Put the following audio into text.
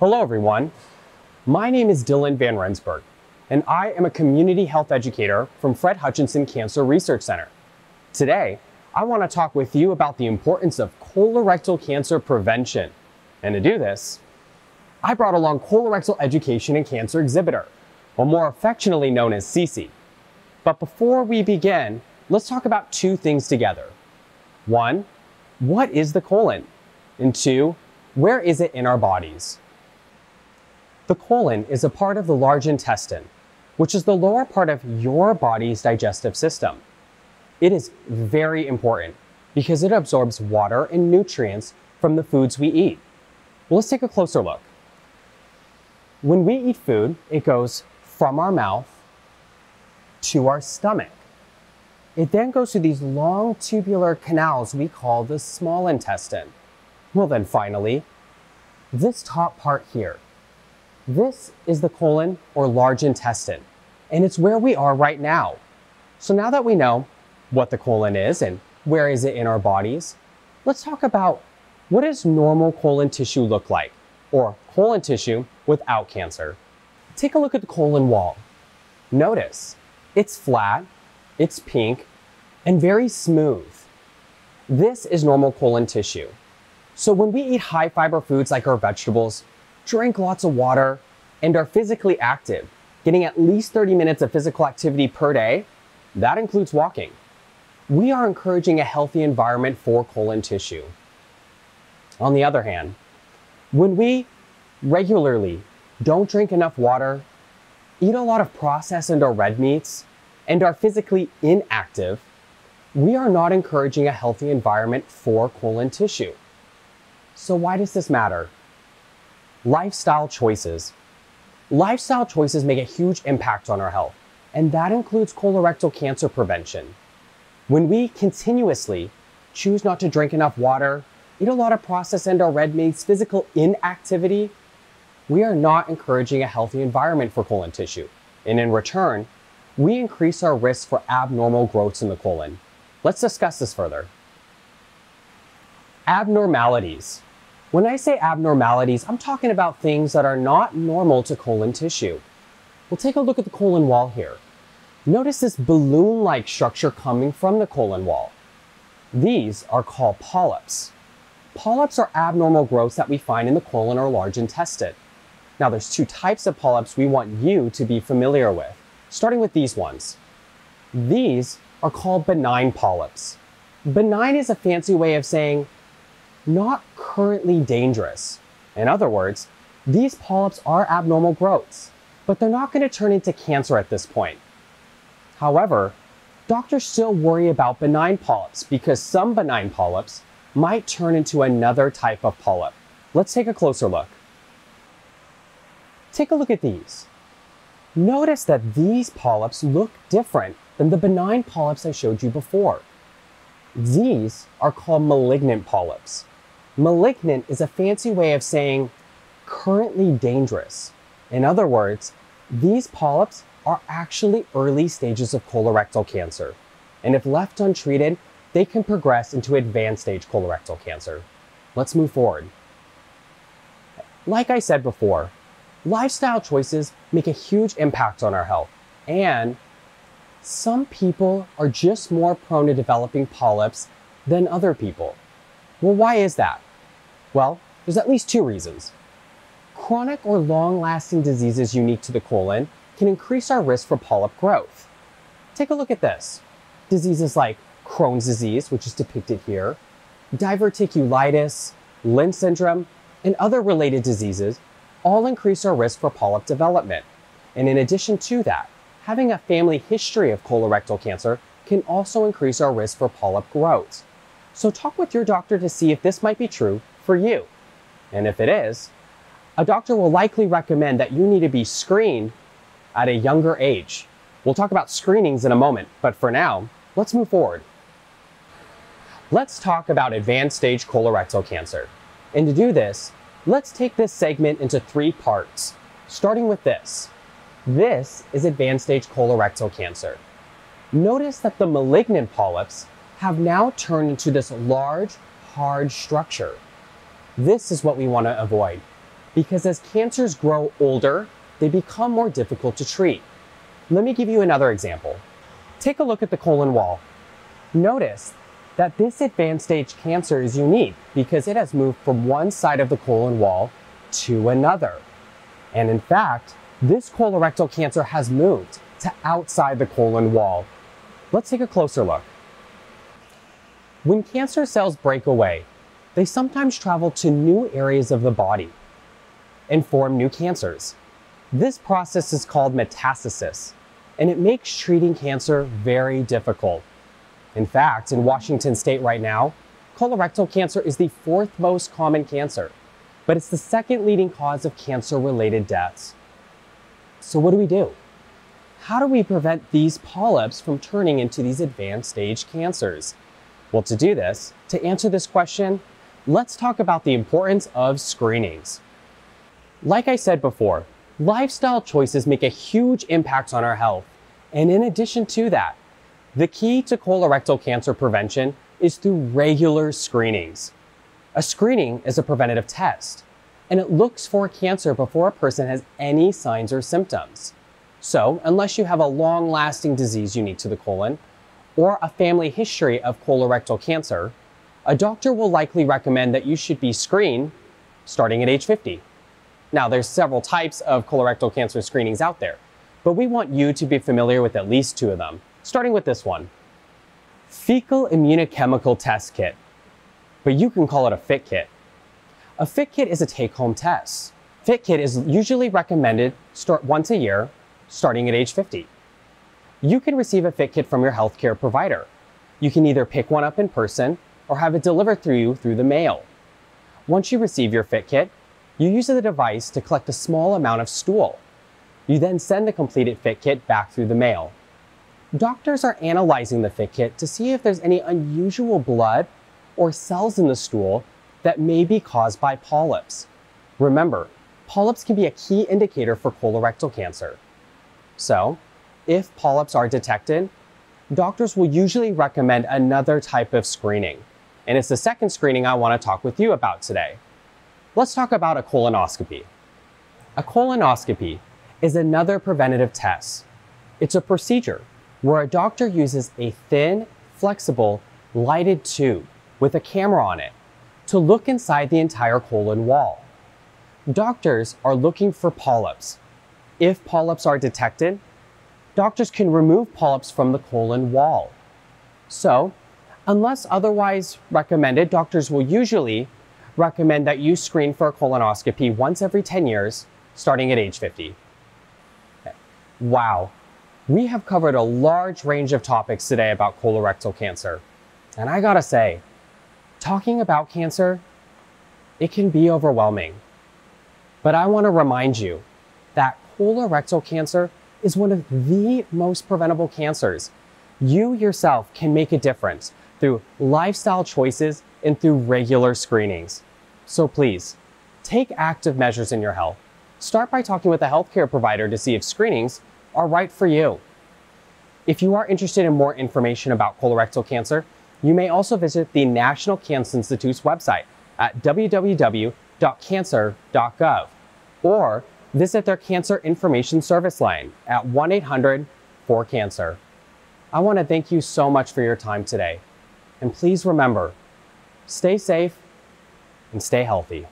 Hello, everyone. My name is Dillon Van Rensburg, and I am a community health educator from Fred Hutchinson Cancer Research Center. Today, I want to talk with you about the importance of colorectal cancer prevention. And to do this, I brought along Colorectal Education and Cancer Exhibitor, or more affectionately known as CECE. But before we begin, let's talk about two things together. One, what is the colon? And two, where is it in our bodies? The colon is a part of the large intestine, which is the lower part of your body's digestive system. It is very important because it absorbs water and nutrients from the foods we eat. Well, let's take a closer look. When we eat food, it goes from our mouth to our stomach. It then goes through these long tubular canals we call the small intestine. Well, then finally, this top part here. This is the colon or large intestine, and it's where we are right now. So now that we know what the colon is and where is it in our bodies, let's talk about what does normal colon tissue look like, or colon tissue without cancer. Take a look at the colon wall. Notice it's flat, it's pink, and very smooth. This is normal colon tissue. So when we eat high fiber foods like our vegetables, drink lots of water, and are physically active, getting at least 30 minutes of physical activity per day, that includes walking, we are encouraging a healthy environment for colon tissue. On the other hand, when we regularly don't drink enough water, eat a lot of processed and or red meats, and are physically inactive, we are not encouraging a healthy environment for colon tissue. So why does this matter? Lifestyle choices. Lifestyle choices make a huge impact on our health, and that includes colorectal cancer prevention. When we continuously choose not to drink enough water, eat a lot of processed and or red meats, physical inactivity, we are not encouraging a healthy environment for colon tissue. And in return, we increase our risk for abnormal growths in the colon. Let's discuss this further. Abnormalities. When I say abnormalities, I'm talking about things that are not normal to colon tissue. We'll take a look at the colon wall here. Notice this balloon-like structure coming from the colon wall. These are called polyps. Polyps are abnormal growths that we find in the colon or large intestine. Now there's two types of polyps we want you to be familiar with, starting with these ones. These are called benign polyps. Benign is a fancy way of saying not currently dangerous. In other words, these polyps are abnormal growths, but they're not going to turn into cancer at this point. However, doctors still worry about benign polyps because some benign polyps might turn into another type of polyp. Let's take a closer look. Take a look at these. Notice that these polyps look different than the benign polyps I showed you before. These are called malignant polyps. Malignant is a fancy way of saying currently dangerous. In other words, these polyps are actually early stages of colorectal cancer. And if left untreated, they can progress into advanced stage colorectal cancer. Let's move forward. Like I said before, lifestyle choices make a huge impact on our health. And some people are just more prone to developing polyps than other people. Well, why is that? Well, there's at least two reasons. Chronic or long lasting diseases unique to the colon can increase our risk for polyp growth. Take a look at this. Diseases like Crohn's disease, which is depicted here, diverticulitis, Lynch syndrome, and other related diseases all increase our risk for polyp development. And in addition to that, having a family history of colorectal cancer can also increase our risk for polyp growth. So talk with your doctor to see if this might be true for you. And if it is, a doctor will likely recommend that you need to be screened at a younger age. We'll talk about screenings in a moment, but for now, let's move forward. Let's talk about advanced stage colorectal cancer. And to do this, Let's take this segment into three parts, starting with this. This is advanced stage colorectal cancer. Notice that the malignant polyps have now turned into this large, hard structure. This is what we want to avoid. because as cancers grow older, they become more difficult to treat. Let me give you another example. Take a look at the colon wall. Notice that this advanced stage cancer is unique because it has moved from one side of the colon wall to another. And in fact, this colorectal cancer has moved to outside the colon wall. Let's take a closer look. When cancer cells break away, they sometimes travel to new areas of the body and form new cancers. This process is called metastasis, and it makes treating cancer very difficult. In fact, in Washington state right now, colorectal cancer is the fourth most common cancer, but it's the second leading cause of cancer related deaths. So, what do we do? How do we prevent these polyps from turning into these advanced stage cancers? Well, to do this, to answer this question, let's talk about the importance of screenings. Like I said before, lifestyle choices make a huge impact on our health. And in addition to that, the key to colorectal cancer prevention is through regular screenings. A screening is a preventative test, and it looks for cancer before a person has any signs or symptoms. So, unless you have a long lasting disease unique to the colon or a family history of colorectal cancer, a doctor will likely recommend that you should be screened starting at age 50. Now, there's several types of colorectal cancer screenings out there, but we want you to be familiar with at least two of them starting with this one fecal immunochemical test kit, but you can call it a FIT kit. A FIT kit is a take home test. FIT kit is usually recommended start once a year, starting at age 50. You can receive a FIT kit from your healthcare provider. You can either pick one up in person or have it delivered through you through the mail. Once you receive your FIT kit, you use the device to collect a small amount of stool. You then send the completed FIT kit back through the mail. Doctors are analyzing the FIT kit to see if there's any unusual blood or cells in the stool that may be caused by polyps. Remember, polyps can be a key indicator for colorectal cancer. So, if polyps are detected, doctors will usually recommend another type of screening. And it's the second screening I want to talk with you about today. Let's talk about a colonoscopy. A colonoscopy is another preventative test. It's a procedure where a doctor uses a thin, flexible, lighted tube with a camera on it to look inside the entire colon wall. Doctors are looking for polyps. If polyps are detected, doctors can remove polyps from the colon wall. So, unless otherwise recommended, doctors will usually recommend that you screen for a colonoscopy once every 10 years, starting at age 50. Wow, we have covered a large range of topics today about colorectal cancer. And I gotta say, talking about cancer, it can be overwhelming. But I wanna remind you that colorectal cancer is one of the most preventable cancers. You yourself can make a difference through lifestyle choices and through regular screenings. So please, take active measures in your health. Start by talking with a healthcare provider to see if screenings are right for you. If you are interested in more information about colorectal cancer, you may also visit the National Cancer Institute's website at www.cancer.gov or visit their Cancer Information Service line at 1 800 4 Cancer. I want to thank you so much for your time today. And please remember stay safe and stay healthy.